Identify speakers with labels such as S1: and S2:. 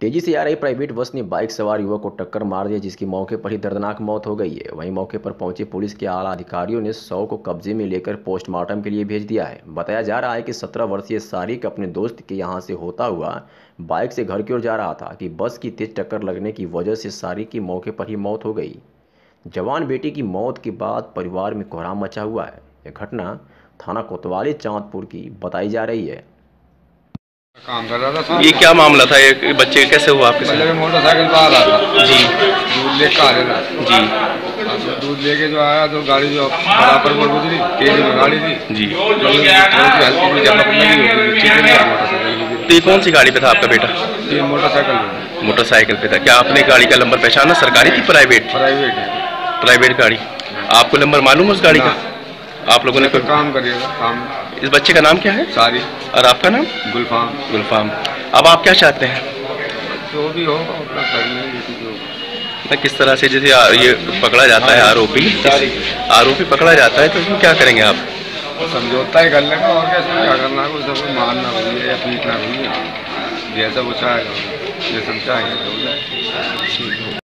S1: तेज़ी से आ रही प्राइवेट बस ने बाइक सवार युवक को टक्कर मार दिया जिसकी मौके पर ही दर्दनाक मौत हो गई है। वहीं मौके पर पहुँचे पुलिस के आला अधिकारियों ने शव को कब्जे में लेकर पोस्टमार्टम के लिए भेज दिया है। बताया जा रहा है कि सत्रह वर्षीय सारिक अपने दोस्त के यहाँ से होता हुआ बाइक से घर की ओर जा रहा था कि बस की तेज टक्कर लगने की वजह से सारिक की मौके पर ही मौत हो गई। जवान बेटी की मौत के बाद परिवार में कोहराम मचा हुआ है। यह घटना थाना कोतवाली, चांदपुर की बताई जा रही है।
S2: काम कर रहा था
S3: ये क्या मामला था? ये बच्चे कैसे हुआ आपके साथ?
S2: मोटरसाइकिल पर आ रहा था।
S3: जी।
S2: दूध लेकर आ रहा था।
S3: जी।
S2: तो दूध लेके जो आया तो गाड़ी जो बराबर पर गुजरी तेज में गाड़ी थी।
S3: जी।
S2: की
S3: तो ये कौन सी गाड़ी पे था आपका बेटा?
S2: ये मोटरसाइकिल
S3: मोटरसाइकिल पे था। क्या आपने गाड़ी का नंबर पहचाना? सरकारी थी प्राइवेट?
S2: प्राइवेट
S3: प्राइवेट गाड़ी। आपको नंबर मालूम है उस गाड़ी का? आप लोगों ने
S2: तो
S3: कोई
S2: काम करिएगा काम
S3: इस बच्चे का नाम क्या है?
S2: सारी
S3: और आपका नाम?
S2: गुलफाम।
S3: गुलफाम। अब आप क्या चाहते हैं?
S2: जो भी हो उतना कर लेंगे किसी
S3: तरह से जैसे ये पकड़ा जाता है आरोपी? आरोपी पकड़ा जाता है तो उसमें क्या करेंगे आप?
S2: समझौता ही कर लेंगे और क्या क्या करना है सबको मारना हुई है या पीटना है जैसा वो चाहेगा जैसा चाहेंगे तो हो।